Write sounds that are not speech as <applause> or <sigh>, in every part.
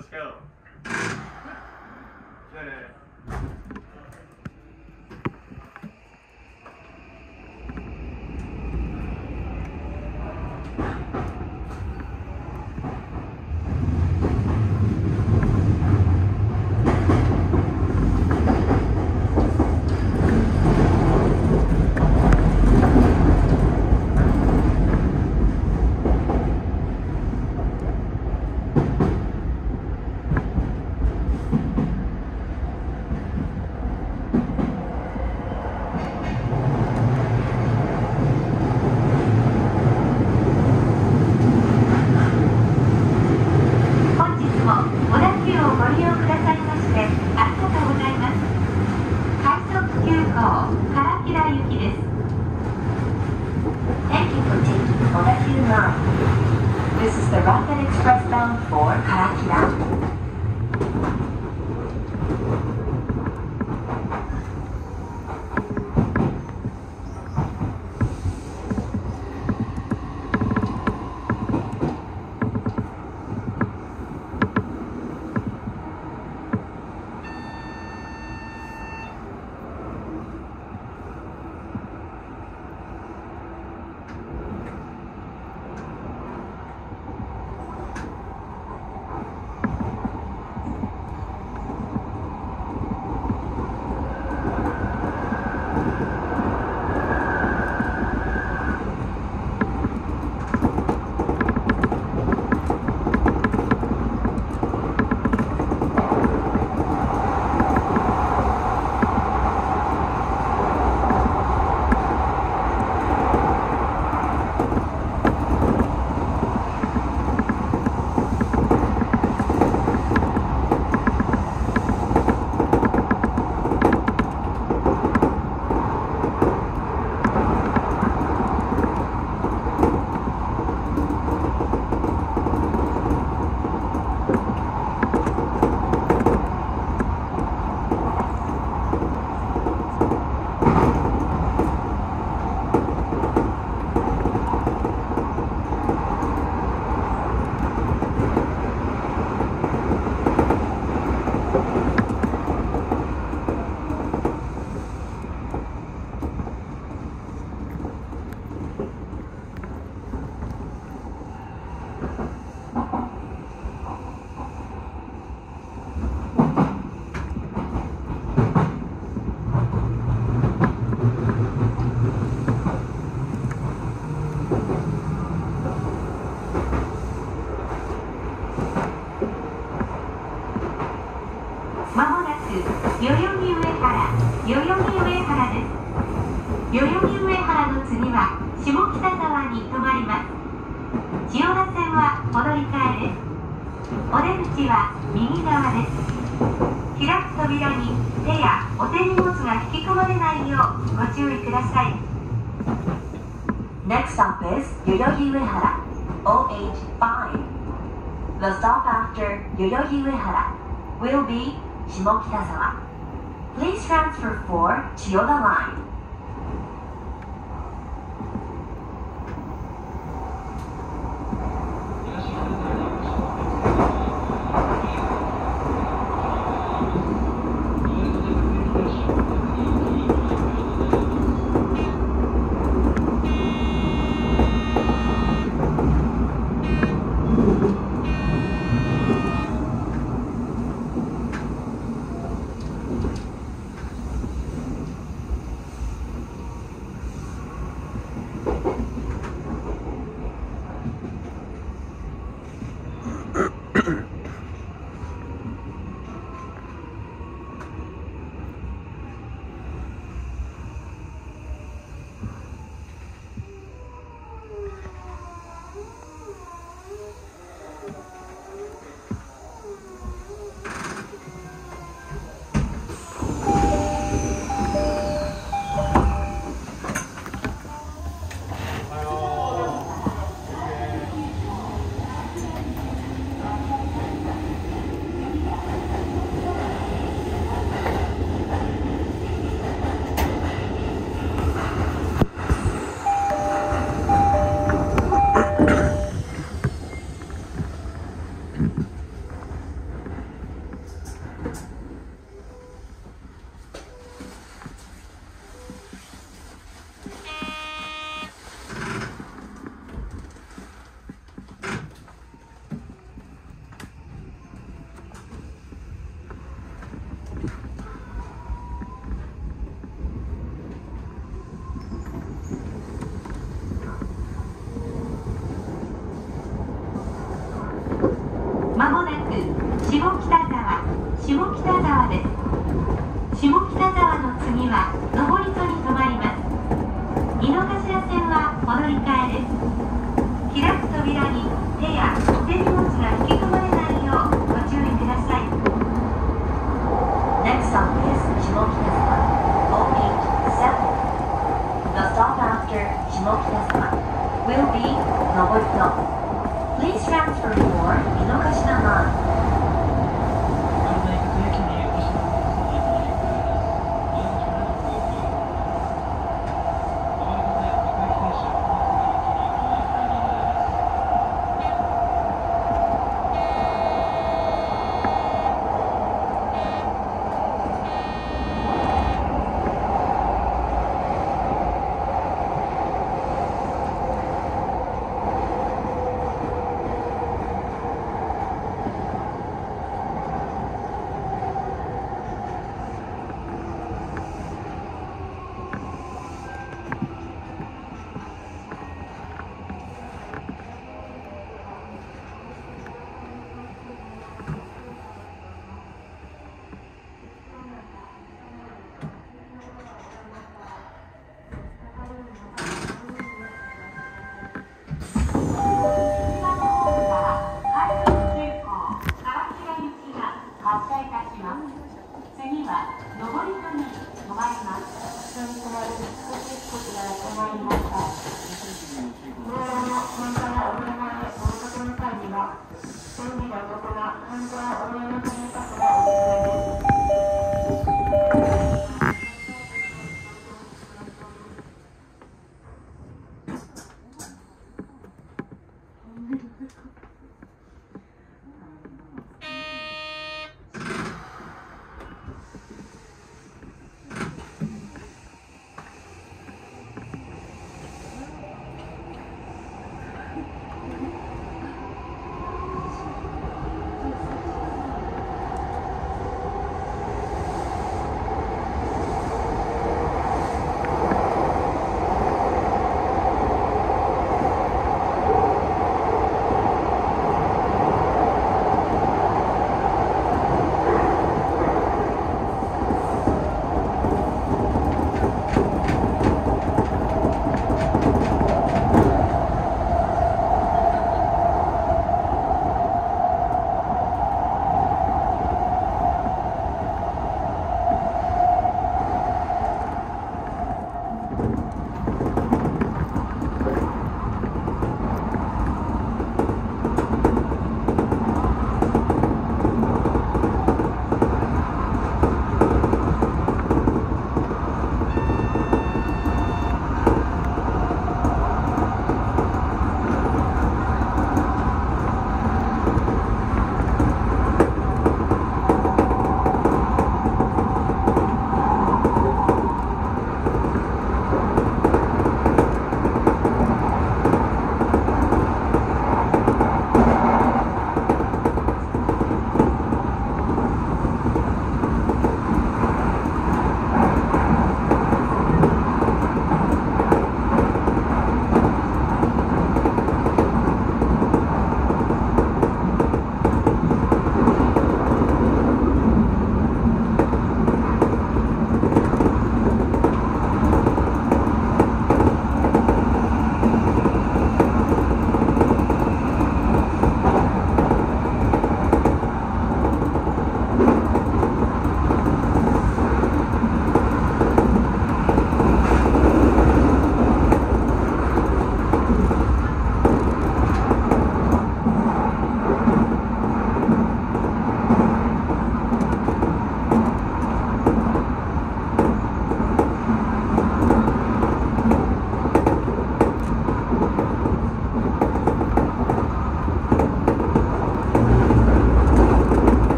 let's go. <laughs> next stop is Yoyogi Uehara, OH5. The stop after Yoyogi Uehara will be Shimokitazawa. Please transfer for Chiyoda Line. 下北沢です。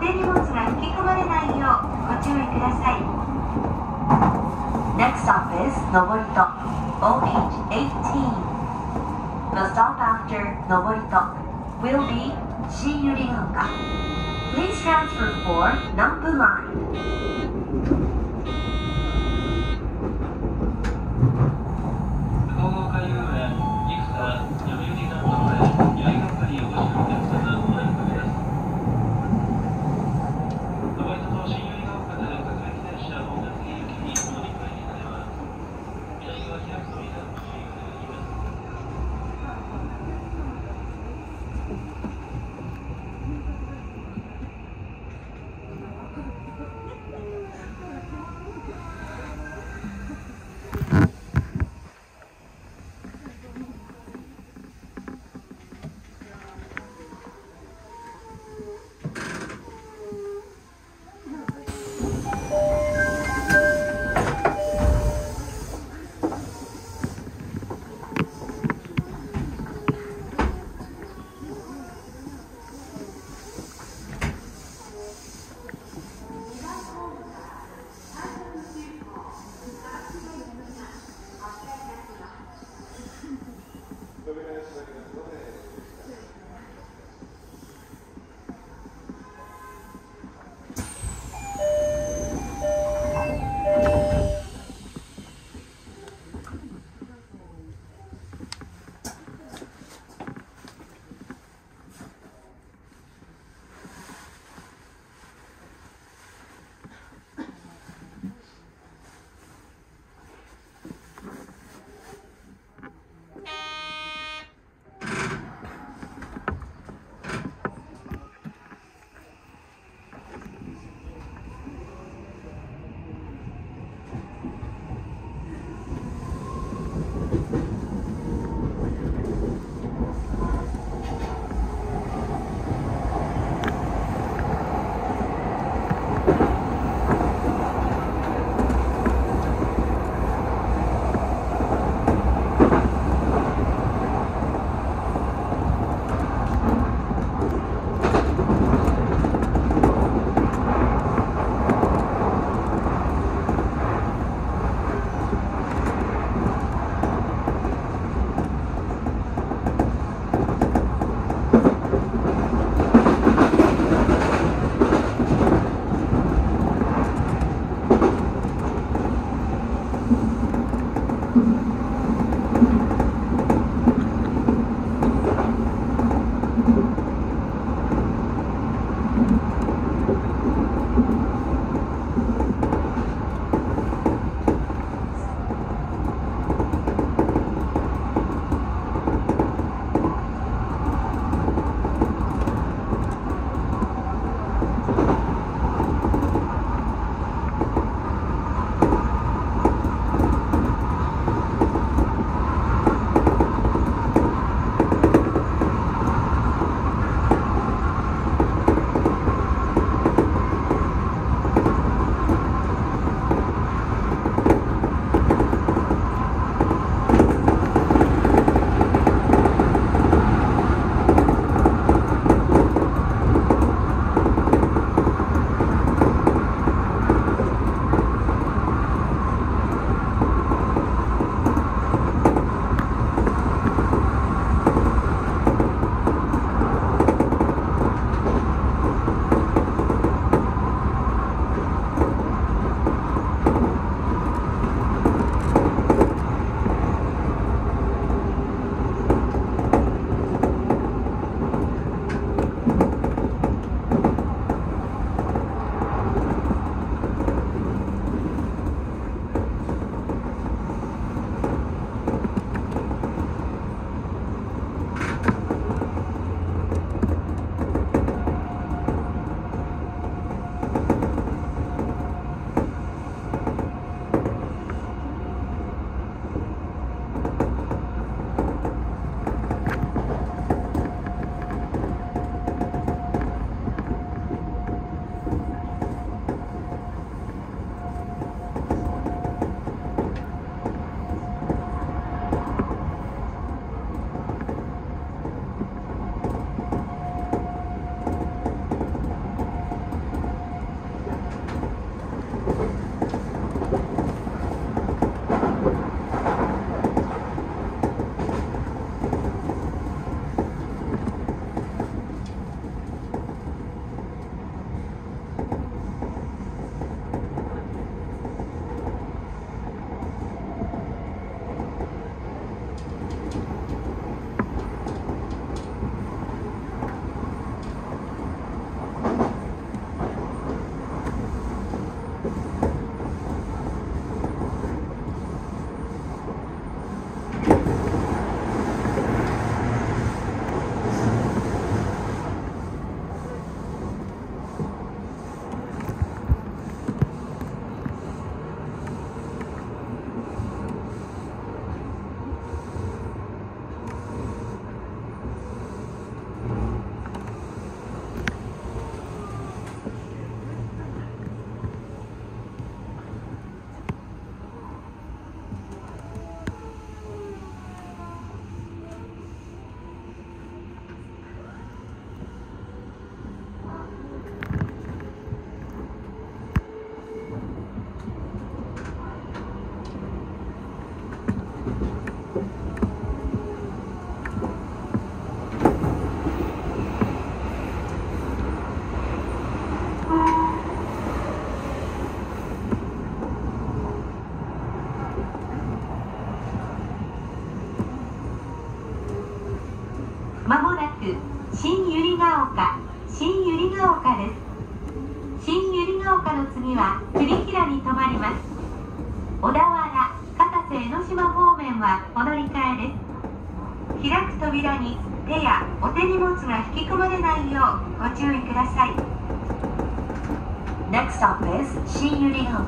不定荷物が吹き込まれないようご注意ください。Next stop is Noborito. OH18 The stop after Noborito will be 新百合ヶ丘 Please transfer for 南部 line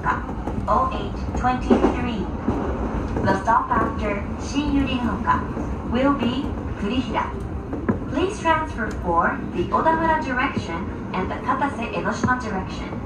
0823. The stop after Shin-Yurigaoka will be Kurihira. Please transfer for the Odawara direction and the Katase Enoshima direction.